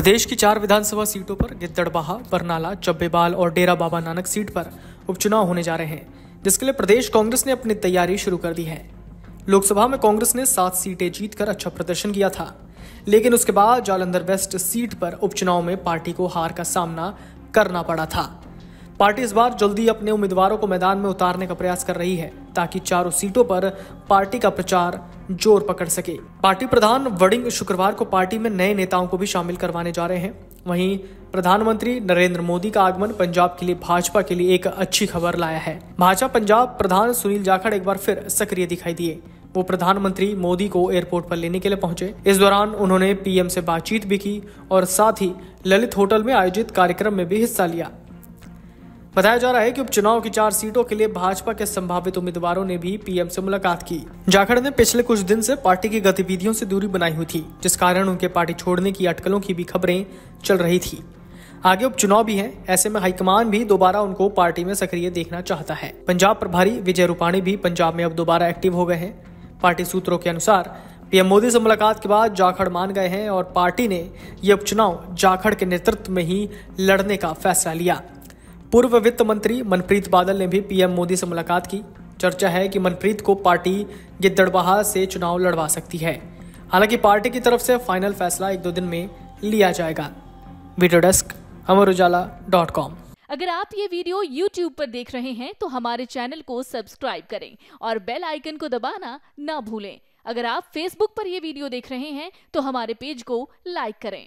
प्रदेश की चार विधानसभा सीटों पर गिद्दड़बाहा, बरनाला, चब्बेबाल और डेरा बाबा नानक सीट पर उपचुनाव होने जा रहे हैं, जिसके लिए प्रदेश कांग्रेस ने अपनी तैयारी शुरू कर दी है। लोकसभा में कांग्रेस ने सात सीटें जीतकर अच्छा प्रदर्शन किया था, लेकिन उसके बाद जालंधर वेस्ट सीट पर उपचुनाव में पार्टी को हार का सामना करना पड़ा था। पार्टी इस बार जल्दी अपने उम्मीदवारों को मैदान में उतारने का प्रयास कर रही है, ताकि चारों सीटों पर पार्टी का प्रचार ज़ोर पकड़ सके। पार्टी प्रधान वडिंग शुक्रवार को पार्टी में नए नेताओं को भी शामिल करवाने जा रहे हैं। वहीं प्रधानमंत्री नरेंद्र मोदी का आगमन पंजाब के लिए, भाजपा के लिए एक अच्छी खबर लाया है। भाजपा पंजाब प्रधान सुनील जाखड़ एक बार फिर सक्रिय दिखाई दिए। वो प्रधानमंत्री मोदी को एयरपोर्ट पर लेने के लिए पहुँचे। इस दौरान उन्होंने पीएम से बातचीत भी की और साथ ही ललित होटल में आयोजित कार्यक्रम में भी हिस्सा लिया। बताया जा रहा है कि उपचुनाव की चार सीटों के लिए भाजपा के संभावित उम्मीदवारों ने भी पीएम से मुलाकात की। जाखड़ ने पिछले कुछ दिन से पार्टी की गतिविधियों से दूरी बनाई हुई थी, जिस कारण उनके पार्टी छोड़ने की अटकलों की भी खबरें चल रही थी। आगे उपचुनाव भी है, ऐसे में हाईकमान भी दोबारा उनको पार्टी में सक्रिय देखना चाहता है। पंजाब प्रभारी विजय रूपाणी भी पंजाब में अब दोबारा एक्टिव हो गए हैं। पार्टी सूत्रों के अनुसार, पीएम मोदी से मुलाकात के बाद जाखड़ मान गए हैं और पार्टी ने ये उपचुनाव जाखड़ के नेतृत्व में ही लड़ने का फैसला लिया। पूर्व वित्त मंत्री मनप्रीत बादल ने भी पीएम मोदी से मुलाकात की। चर्चा है कि मनप्रीत को पार्टी गिद्दड़बाहा से चुनाव लड़वा सकती है। हालाँकि पार्टी की तरफ़ से फाइनल फैसला एक दो दिन में लिया जाएगा। Video desk, Amar Ujala dot com. अगर आप ये वीडियो YouTube पर देख रहे हैं तो हमारे चैनल को सब्सक्राइब करें और बेल आइकन को दबाना ना भूलें। अगर आप Facebook पर यह वीडियो देख रहे हैं तो हमारे पेज को लाइक करें।